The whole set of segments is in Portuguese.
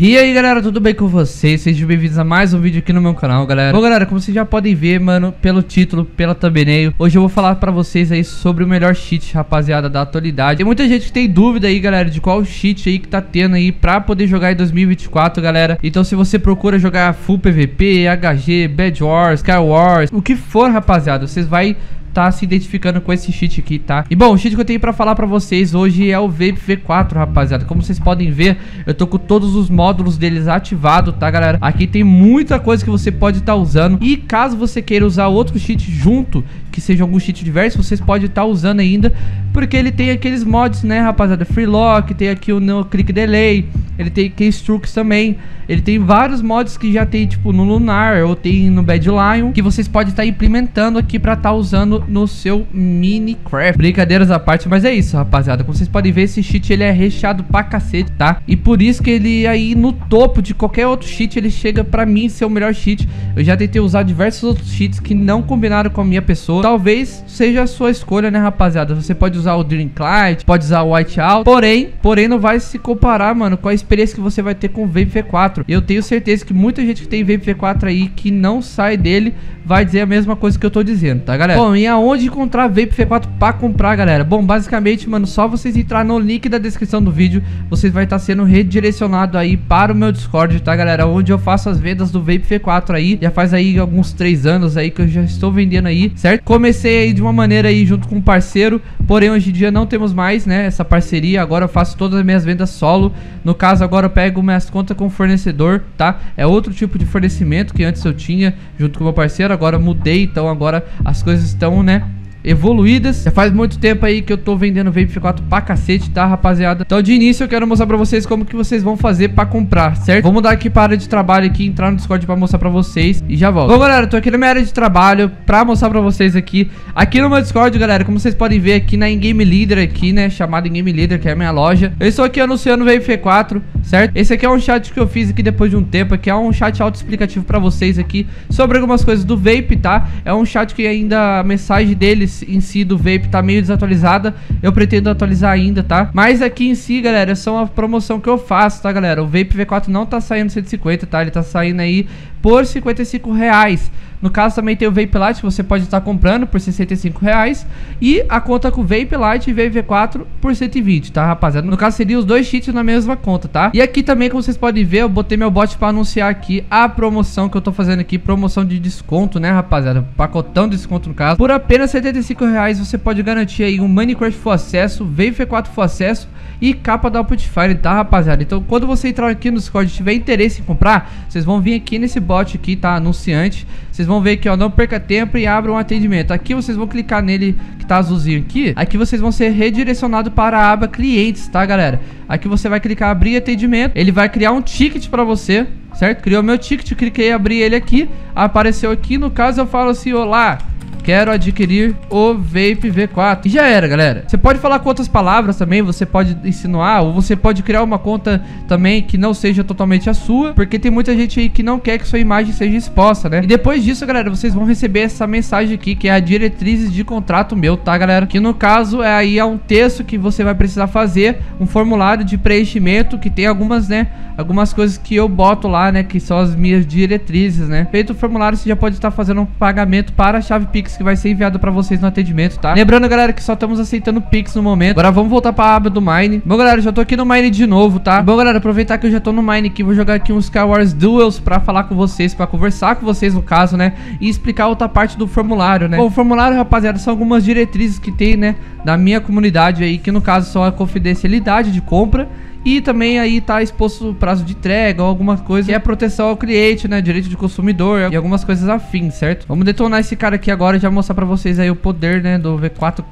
E aí galera, tudo bem com vocês? Sejam bem-vindos a mais um vídeo aqui no meu canal, galera. Bom galera, como vocês já podem ver, mano, pelo título, pela thumbnail Hoje eu vou falar pra vocês aí sobre o melhor cheat, rapaziada, da atualidade. Tem muita gente que tem dúvida aí, galera, de qual cheat aí que tá tendo aí pra poder jogar em 2024, galera. Então se você procura jogar Full PVP, HG, Bad Wars, Sky Wars, o que for, rapaziada Vocês vai tá se identificando com esse cheat aqui, tá? E bom, o cheat que eu tenho pra falar pra vocês hoje é o Vape V4, rapaziada Como vocês podem ver, eu tô com todos os módulos deles ativados, tá, galera? Aqui tem muita coisa que você pode estar tá usando E caso você queira usar outro cheat junto, que seja algum cheat diverso, vocês podem estar tá usando ainda Porque ele tem aqueles mods, né, rapaziada? Free Lock, tem aqui o No Click Delay Ele tem Keystrokes também Ele tem vários mods que já tem, tipo, no Lunar ou tem no Bad Lion Que vocês podem estar tá implementando aqui pra estar tá usando no seu Minecraft. Brincadeiras à parte, mas é isso, rapaziada. Como vocês podem ver, esse cheat ele é recheado pra cacete, tá? E por isso que ele aí no topo de qualquer outro cheat, ele chega pra mim ser o melhor cheat. Eu já tentei usar diversos outros cheats que não combinaram com a minha pessoa. Talvez seja a sua escolha, né, rapaziada? Você pode usar o Dream Clyde, pode usar o Whiteout, porém, porém não vai se comparar, mano, com a experiência que você vai ter com o Vape V4. Eu tenho certeza que muita gente que tem Vape V4 aí, que não sai dele, vai dizer a mesma coisa que eu tô dizendo, tá, galera? Bom, e aonde encontrar Vape V4 pra comprar, galera? Bom, basicamente, mano, só vocês entrar no link da descrição do vídeo, vocês vai estar tá sendo redirecionado aí para o meu Discord, tá, galera? Onde eu faço as vendas do Vape V4 aí, já faz aí alguns três anos aí que eu já estou vendendo aí, certo? Comecei aí de uma maneira aí junto com um parceiro, porém hoje em dia não temos mais, né, essa parceria, agora eu faço todas as minhas vendas solo, no caso agora eu pego minhas contas com fornecedor, tá? É outro tipo de fornecimento que antes eu tinha junto com o meu parceiro, agora mudei, então agora as coisas estão, né, evoluídas. Já faz muito tempo aí que eu tô vendendo Vape V4 pra cacete, tá, rapaziada? Então, de início, eu quero mostrar pra vocês como que vocês vão fazer pra comprar, certo? Vamos dar aqui para área de trabalho aqui, entrar no Discord pra mostrar pra vocês e já volto. Bom, galera, eu tô aqui na minha área de trabalho pra mostrar pra vocês aqui. Aqui no meu Discord, galera, como vocês podem ver aqui na Game Leader aqui, né, chamada Game Leader, que é a minha loja. Eu estou aqui anunciando o Vape V4, certo? Esse aqui é um chat que eu fiz aqui depois de um tempo, aqui é um chat auto-explicativo pra vocês aqui sobre algumas coisas do Vape, tá? É um chat que ainda a mensagem deles em si do Vape tá meio desatualizada. Eu pretendo atualizar ainda, tá? Mas aqui em si, galera, é só uma promoção que eu faço, tá, galera? O Vape V4 não tá saindo 150, tá? Ele tá saindo aí por 55 reais. No caso também tem o Vape Lite que você pode estar comprando por 65 reais. E a conta com Vape Lite e Vape V4 por 120, tá rapaziada? No caso seria os dois cheats na mesma conta, tá? E aqui também, como vocês podem ver, eu botei meu bot para anunciar aqui a promoção que eu tô fazendo aqui. Promoção de desconto, né rapaziada? Pacotão de desconto no caso. Por apenas 75 reais você pode garantir aí um Minecraft Full Acesso, Vape V4 Full Acesso e capa da Outfire, tá rapaziada? Então quando você entrar aqui no Discord e tiver interesse em comprar, vocês vão vir aqui nesse bot aqui, tá? Anunciante. Vocês vão ver aqui, ó, não perca tempo e abra um atendimento. Aqui vocês vão clicar nele que tá azulzinho aqui. Aqui vocês vão ser redirecionados para a aba clientes, tá, galera? Aqui você vai clicar abrir atendimento. Ele vai criar um ticket para você, certo? Criou meu ticket, cliquei abrir ele aqui. Apareceu aqui, no caso eu falo assim, olá quero adquirir o Vape V4. E já era, galera. Você pode falar com outras palavras também, você pode insinuar, ou você pode criar uma conta também que não seja totalmente a sua, porque tem muita gente aí que não quer que sua imagem seja exposta, né? E depois disso, galera, vocês vão receber essa mensagem aqui, que é a diretrizes de contrato meu, tá, galera? Que no caso é aí é um texto que você vai precisar fazer, um formulário de preenchimento que tem algumas, né, algumas coisas que eu boto lá, né, que são as minhas diretrizes, né? Feito o formulário, você já pode estar fazendo um pagamento para a chave Pix que vai ser enviado pra vocês no atendimento, tá? Lembrando, galera, que só estamos aceitando Pix no momento. Agora vamos voltar pra aba do Mine. Bom, galera, já tô aqui no Mine de novo, tá? Bom, galera, aproveitar que eu já tô no Mine aqui, vou jogar aqui uns Skywars Duels pra falar com vocês, pra conversar com vocês, no caso, né? E explicar outra parte do formulário, né? Bom, o formulário, rapaziada, são algumas diretrizes que tem, né? Da minha comunidade aí, que no caso são a confidencialidade de compra e também aí tá exposto o prazo de entrega ou alguma coisa que é proteção ao cliente, né? Direito de consumidor e algumas coisas afins, certo? Vamos detonar esse cara aqui agora e já mostrar pra vocês aí o poder, né? Do V4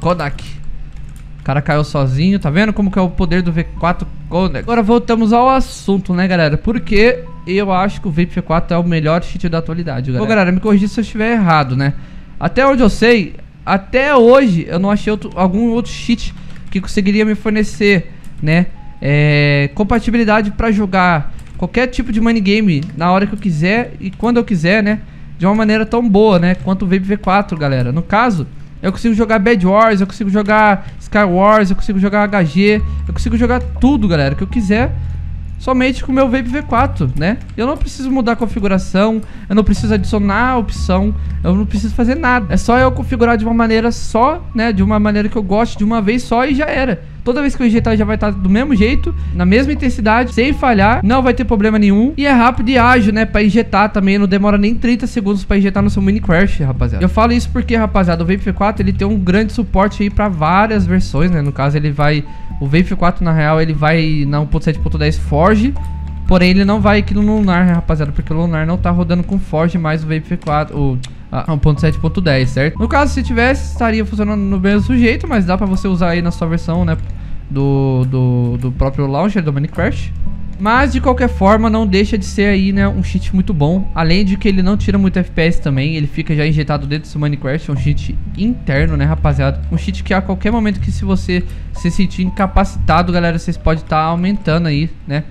Kodak. O cara caiu sozinho, tá vendo como que é o poder do V4 Kodak? Agora voltamos ao assunto, né, galera? Porque eu acho que o Vape V4 é o melhor cheat da atualidade, galera. Bom, galera, me corrija se eu estiver errado, né? Até onde eu sei, até hoje eu não achei outro, algum outro cheat que conseguiria me fornecer, né? é, compatibilidade para jogar qualquer tipo de money game na hora que eu quiser e quando eu quiser, né? De uma maneira tão boa, né? Quanto o Vape V4, galera. No caso, eu consigo jogar Bad Wars, eu consigo jogar Sky Wars, eu consigo jogar HG, eu consigo jogar tudo, galera, que eu quiser somente com o meu Vape V4, né? Eu não preciso mudar a configuração, eu não preciso adicionar a opção, eu não preciso fazer nada. É só eu configurar de uma maneira só, né? De uma maneira que eu gosto, de uma vez só e já era. Toda vez que eu injetar já vai estar do mesmo jeito, na mesma intensidade, sem falhar, não vai ter problema nenhum. E é rápido e ágil, né? Pra injetar também, não demora nem 30 segundos pra injetar no seu mini crash, rapaziada. Eu falo isso porque, rapaziada, o Vape V4 ele tem um grande suporte aí pra várias versões, né? No caso, ele vai... O Vape V4, na real, ele vai na 1.7.10 Forge, Porém, ele não vai aqui no Lunar, né, rapaziada? Porque o Lunar não tá rodando com Forge mais o Vape V4, o 1.7.10, certo? No caso, se tivesse, estaria funcionando no mesmo jeito, mas dá pra você usar aí na sua versão, né? Do, do, do próprio launcher do Minecraft. Mas de qualquer forma não deixa de ser aí, né, um cheat muito bom. Além de que ele não tira muito FPS também, ele fica já injetado dentro do Minecraft, é um cheat interno, né, rapaziada. Um cheat que a qualquer momento que se você se sentir incapacitado, galera, vocês podem estar tá aumentando aí, né,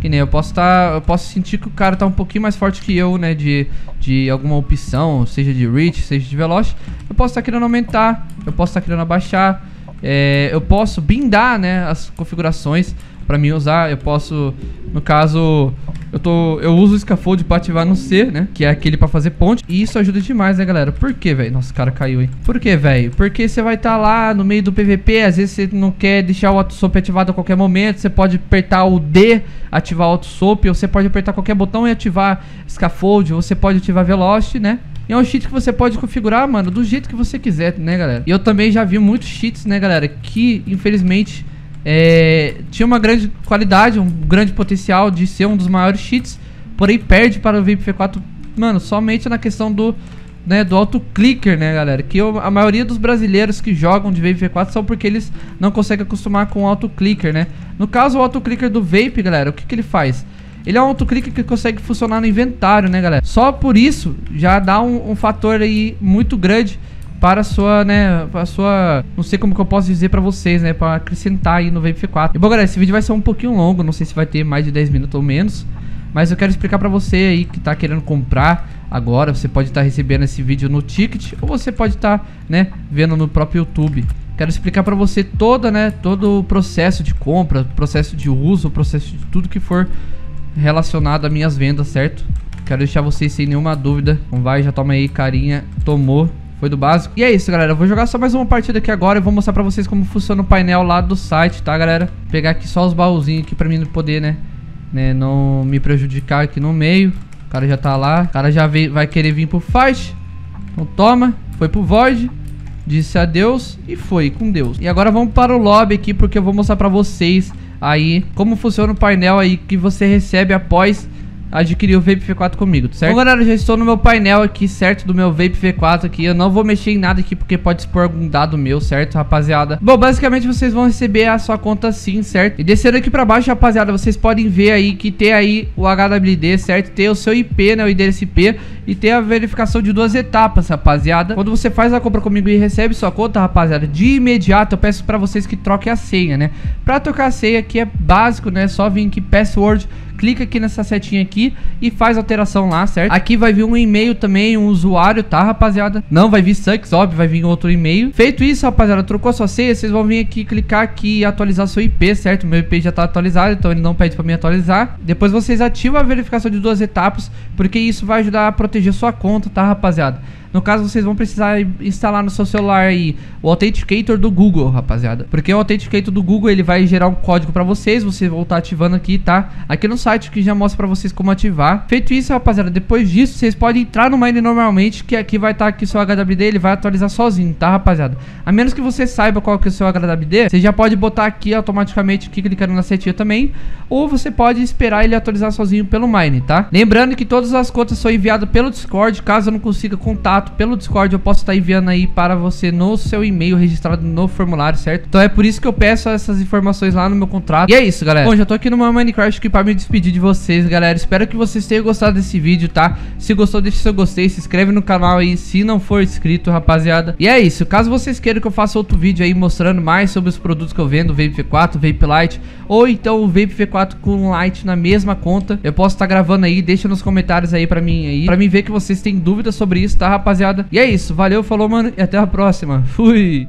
que nem eu posso estar. Tá, eu posso sentir que o cara tá um pouquinho mais forte que eu, né? De, de alguma opção, seja de reach, seja de velocity. Eu posso estar tá querendo aumentar, eu posso estar tá querendo abaixar. É, eu posso bindar, né? As configurações para mim usar. Eu posso, no caso, eu tô, eu uso o scaffold para ativar no C, né? Que é aquele para fazer ponte. E isso ajuda demais, né, galera? Por quê, velho? Nossa, o cara caiu, hein? Por quê, velho? Porque você vai estar tá lá no meio do PVP, às vezes você não quer deixar o auto soap ativado a qualquer momento, você pode apertar o D, ativar o auto soap, ou você pode apertar qualquer botão e ativar scaffold, ou você pode ativar velocity, né? E é um cheat que você pode configurar, mano, do jeito que você quiser, né, galera? E eu também já vi muitos cheats, né, galera, que infelizmente é, tinha uma grande qualidade, um grande potencial de ser um dos maiores cheats, porém perde para o Vape V4, mano, somente na questão do, né, do auto-clicker, né, galera? Que eu, a maioria dos brasileiros que jogam de Vape V4 são porque eles não conseguem acostumar com o auto-clicker, né? No caso, o auto-clicker do Vape, galera, o que, que ele faz? Ele é um auto-clicker que consegue funcionar no inventário, né, galera? Só por isso já dá um, um fator aí muito grande para a sua, né, a sua, não sei como que eu posso dizer para vocês, né, para acrescentar aí no Vape 4. E bom, galera, esse vídeo vai ser um pouquinho longo, não sei se vai ter mais de 10 minutos ou menos, mas eu quero explicar para você aí que tá querendo comprar agora, você pode estar tá recebendo esse vídeo no ticket ou você pode estar, tá, né, vendo no próprio YouTube. Quero explicar para você toda, né, todo o processo de compra, processo de uso, processo de tudo que for relacionado a minhas vendas, certo? Quero deixar vocês sem nenhuma dúvida. Então vai, já toma aí, carinha, tomou. Foi do básico. E é isso, galera. Eu vou jogar só mais uma partida aqui agora e vou mostrar pra vocês como funciona o painel lá do site, tá, galera? Vou pegar aqui só os baúzinhos aqui pra mim poder, né, né, não me prejudicar aqui no meio. O cara já tá lá. O cara já veio, vai querer vir pro fight. Então toma. Foi pro Void. Disse adeus e foi com Deus. E agora vamos para o lobby aqui porque eu vou mostrar pra vocês aí como funciona o painel aí que você recebe após adquirir o Vape V4 comigo, certo? Bom, galera, já estou no meu painel aqui, certo? Do meu Vape V4 aqui. Eu não vou mexer em nada aqui porque pode expor algum dado meu, certo, rapaziada? Bom, basicamente vocês vão receber a sua conta sim, certo? E descendo aqui pra baixo, rapaziada, vocês podem ver aí que tem aí o HWD, certo? Tem o seu IP, né, o endereço IP e tem a verificação de duas etapas, rapaziada. Quando você faz a compra comigo e recebe sua conta, rapaziada, de imediato eu peço pra vocês que troquem a senha, né? Pra trocar a senha aqui é básico, né? Só vir aqui password clica aqui nessa setinha aqui e faz alteração lá, certo? Aqui vai vir um e-mail também, um usuário, tá, rapaziada? Não vai vir sucks, óbvio, vai vir outro e-mail. Feito isso, rapaziada, trocou sua senha, vocês vão vir aqui, clicar aqui e atualizar seu IP, certo? Meu IP já tá atualizado, então ele não pede pra mim atualizar. Depois vocês ativam a verificação de duas etapas, porque isso vai ajudar a proteger sua conta, tá, rapaziada? No caso, vocês vão precisar instalar no seu celular aí o Authenticator do Google, rapaziada. Porque o Authenticator do Google, ele vai gerar um código pra vocês, vocês vão estar ativando aqui, tá? Aqui no site que já mostra pra vocês como ativar. Feito isso, rapaziada, depois disso, vocês podem entrar no Mine normalmente, que aqui vai estar aqui seu HWD, ele vai atualizar sozinho, tá, rapaziada? A menos que você saiba qual que é o seu HWD, você já pode botar aqui automaticamente, aqui clicando na setinha também, ou você pode esperar ele atualizar sozinho pelo Mine, tá? Lembrando que todas as contas são enviadas pelo Discord, caso eu não consiga contato contato pelo Discord, eu posso estar enviando aí para você no seu e-mail registrado no formulário, certo? Então é por isso que eu peço essas informações lá no meu contrato. E é isso, galera. Bom, já tô aqui no meu Minecraft aqui para me despedir de vocês, galera. Espero que vocês tenham gostado desse vídeo, tá? Se gostou, deixa seu gostei, se inscreve no canal aí se não for inscrito, rapaziada. E é isso. Caso vocês queiram que eu faça outro vídeo aí mostrando mais sobre os produtos que eu vendo, Vape V4, Vape Lite, ou então o Vape V4 com Lite na mesma conta, eu posso estar gravando aí, deixa nos comentários aí para mim aí, para mim ver que vocês têm dúvidas sobre isso, tá, rapaziada? Rapaziada. E é isso, valeu, falou, mano, e até a próxima. Fui!